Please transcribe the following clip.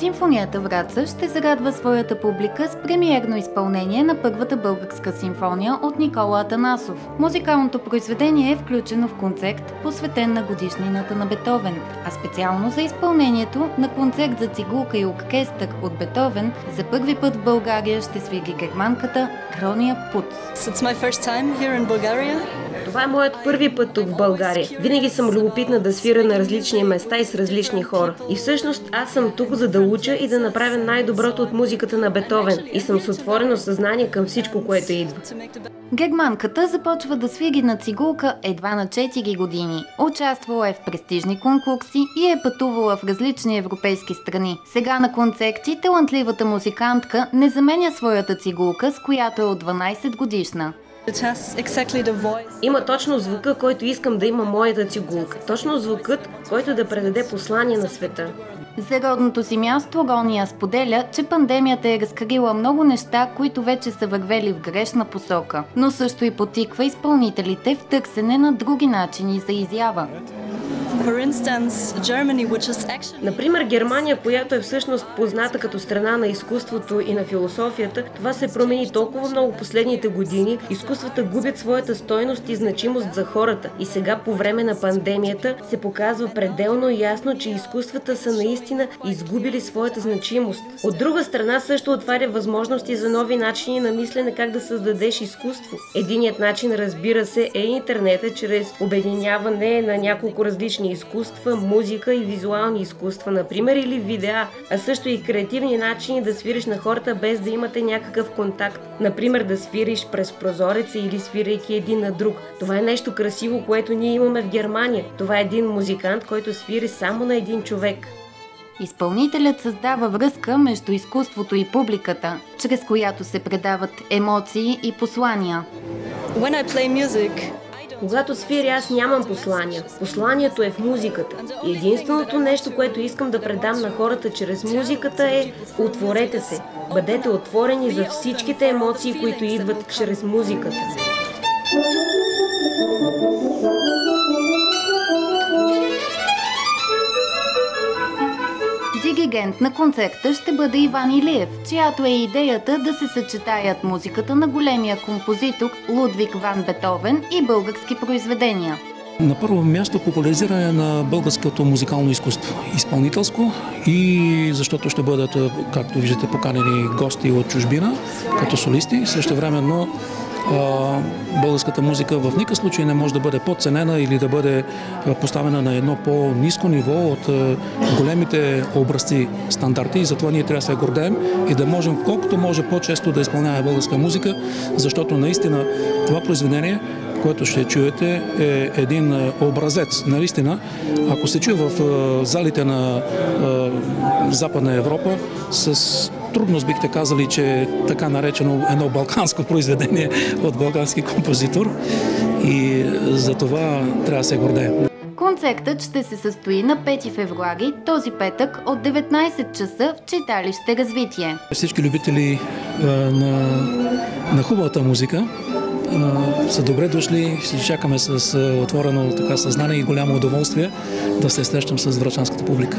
Симфонията Враца ще зарадва своята публика с премиерно изпълнение на първата българска симфония от Никола Атанасов. Музикалното произведение е включено в концерт, посветен на годишнината на Бетовен, а специално за изпълнението на концерт за цигулка и оркестър от Бетовен за първи път в България ще свири германката Крония Пуц. Това е моят първи път тук в България. Винаги съм любопитна да свира на различни места и с различни хора. И всъщност аз съм тук за да уча и да направя най-доброто от музиката на Бетовен. И съм с отворено съзнание към всичко, което идва. Германката започва да свири на цигулка едва на 4 години. Участвала е в престижни конкурси и е пътувала в различни европейски страни. Сега на концерти талантливата музикантка не заменя своята цигулка, с която е от 12 годишна. Има точно звука, който искам да има моята цигулка. Точно звукът, който да предаде послание на света. За родното си място Рония споделя, че пандемията е разкрила много неща, които вече са вървели в грешна посока, но също и потиква изпълнителите в търсене на други начини за изява. Например, Германия, която е всъщност позната като страна на изкуството и на философията, това се промени толкова много последните години. Изкуствата губят своята стойност и значимост за хората. И сега, по време на пандемията, се показва пределно ясно, че изкуствата са наистина изгубили своята значимост. От друга страна, също отваря възможности за нови начини на мислене как да създадеш изкуство. Единият начин, разбира се, е интернета, чрез обединяване на няколко различни изкуства, музика и визуални изкуства, например, или видеа, а също и креативни начини да свириш на хората без да имате някакъв контакт. Например, да свириш през прозореца или свирайки един на друг. Това е нещо красиво, което ние имаме в Германия. Това е един музикант, който свири само на един човек. Изпълнителят създава връзка между изкуството и публиката, чрез която се предават емоции и послания. When I play music, когато свиря, аз нямам послания. Посланието е в музиката. И единственото нещо, което искам да предам на хората чрез музиката е отворете се. Бъдете отворени за всичките емоции, които идват чрез музиката. Диригент на концерта ще бъде Иван Илиев, чиято е идеята да се съчетаят музиката на големия композитор Лудвиг Ван Бетовен и български произведения. На първо място популяризиране на българското музикално изкуство. Изпълнителско и защото ще бъдат, както виждате, поканени гости от чужбина, като солисти. Също времено българската музика в никакъв случай не може да бъде подценена или да бъде поставена на едно по-низко ниво от големите образци стандарти и затова ние трябва да се гордеем и да можем колкото може по-често да изпълняваме българска музика, защото наистина това произведение което ще чуете, е един образец. Наистина, ако се чуе в залите на Западна Европа, с трудност бихте казали, че е така наречено едно балканско произведение от балкански композитор и за това трябва да се гордеем. Концертът ще се състои на 5 февруари, този петък от 19 часа в читалище Развитие. Всички любители на, на хубавата музика са добре дошли. Ще чакаме с отворено така съзнание и голямо удоволствие да се срещам с врачанската публика.